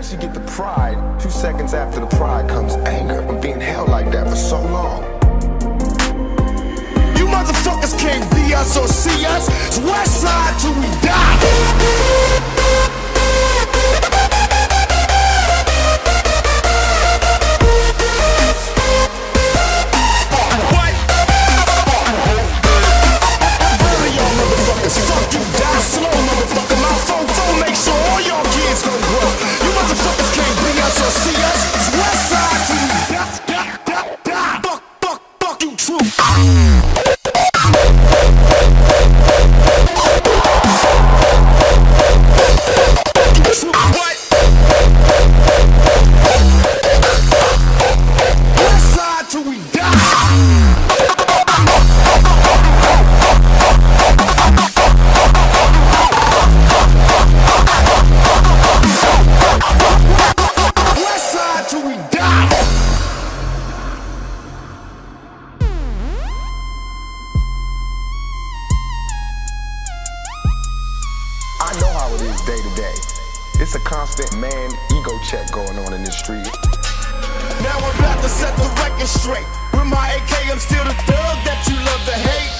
You get the pride, two seconds after the pride comes. Anger Mm-hmm. How it is day to day. It's a constant man ego check going on in this street. Now I'm about to set the record straight. With my AK, I'm still the thug that you love to hate.